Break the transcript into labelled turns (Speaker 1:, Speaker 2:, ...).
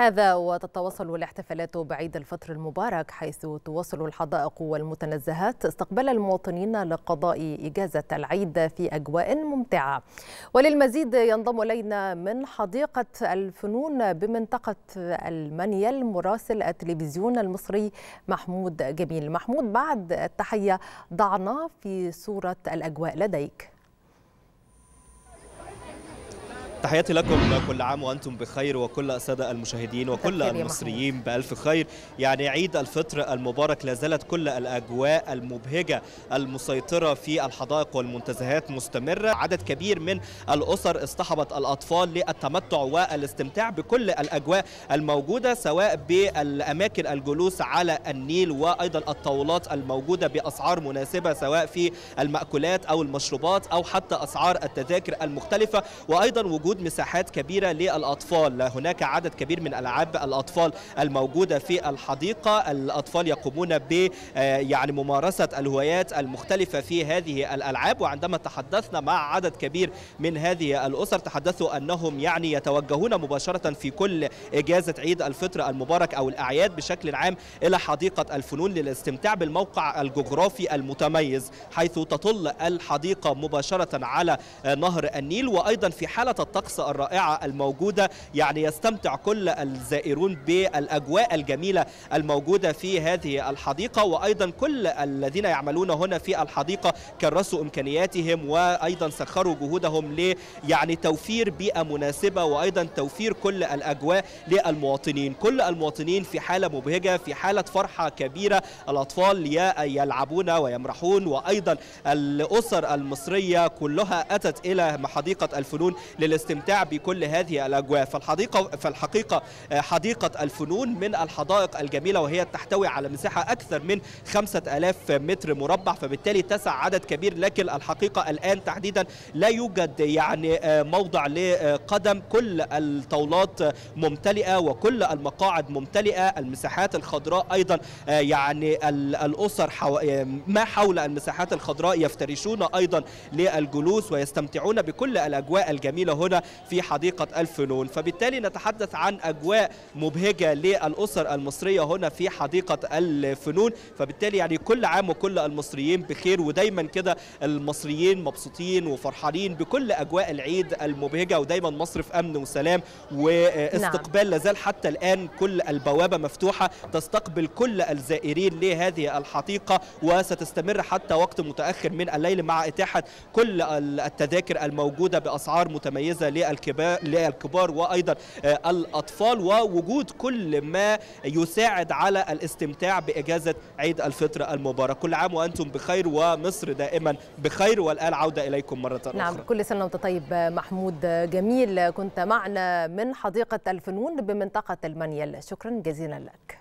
Speaker 1: هذا وتتواصل الاحتفالات بعيد الفطر المبارك حيث تواصل الحدائق والمتنزهات استقبال المواطنين لقضاء إجازة العيد في أجواء ممتعة. وللمزيد ينضم إلينا من حديقة الفنون بمنطقة المنيل مراسل التلفزيون المصري محمود جميل. محمود بعد التحية ضعنا في صورة الأجواء لديك.
Speaker 2: تحياتي لكم كل عام وأنتم بخير وكل الساده المشاهدين وكل المصريين بألف خير. يعني عيد الفطر المبارك لا زالت كل الأجواء المبهجة المسيطرة في الحدائق والمنتزهات مستمرة. عدد كبير من الأسر اصطحبت الأطفال للتمتع والاستمتاع بكل الأجواء الموجودة سواء بالأماكن الجلوس على النيل وأيضا الطاولات الموجودة بأسعار مناسبة سواء في المأكولات أو المشروبات أو حتى أسعار التذاكر المختلفة. وأيضا وجود وجود مساحات كبيرة للأطفال. هناك عدد كبير من ألعاب الأطفال الموجودة في الحديقة. الأطفال يقومون ب يعني ممارسة الهوايات المختلفة في هذه الألعاب. وعندما تحدثنا مع عدد كبير من هذه الأسر تحدثوا أنهم يعني يتوجهون مباشرة في كل إجازة عيد الفطر المبارك أو الأعياد بشكل عام إلى حديقة الفنون للاستمتاع بالموقع الجغرافي المتميز حيث تطل الحديقة مباشرة على نهر النيل. وأيضا في حالة الطقس الرائعة الموجودة. يعني يستمتع كل الزائرون بالأجواء الجميلة الموجودة في هذه الحديقة وأيضا كل الذين يعملون هنا في الحديقة كرسوا إمكانياتهم وأيضا سخروا جهودهم ل يعني توفير بيئة مناسبة وأيضا توفير كل الأجواء للمواطنين. كل المواطنين في حالة مبهجة في حالة فرحة كبيرة. الأطفال يلعبون ويمرحون وأيضا الأسر المصرية كلها أتت إلى حديقة الفنون للاستمتاع بكل هذه الأجواء. فالحديقة فالحقيقة حديقة الفنون من الحدائق الجميلة وهي تحتوي على مساحة أكثر من 5000 متر مربع فبالتالي تسع عدد كبير لكن الحقيقة الآن تحديدا لا يوجد يعني موضع لقدم. كل الطاولات ممتلئة وكل المقاعد ممتلئة المساحات الخضراء أيضا يعني الأسر حو... ما حول المساحات الخضراء يفترشون أيضا للجلوس ويستمتعون بكل الأجواء الجميلة هنا في حديقة الفنون. فبالتالي نتحدث عن أجواء مبهجة للأسر المصرية هنا في حديقة الفنون. فبالتالي يعني كل عام وكل المصريين بخير ودايما كده المصريين مبسوطين وفرحانين بكل أجواء العيد المبهجة ودايما مصر في أمن وسلام. واستقبال لازال حتى الآن كل البوابة مفتوحة تستقبل كل الزائرين لهذه الحديقة وستستمر حتى وقت متأخر من الليل مع إتاحة كل التذاكر الموجودة بأسعار متميزة للكبار, للكبار وأيضا الأطفال ووجود كل ما يساعد على الاستمتاع بإجازة عيد الفطر المبارك. كل عام وأنتم بخير ومصر دائما بخير والآن عودة إليكم مرة أخرى.
Speaker 1: نعم كل سنة وأنت طيب محمود جميل. كنت معنا من حديقة الفنون بمنطقة المنيل. شكرا جزيلا لك.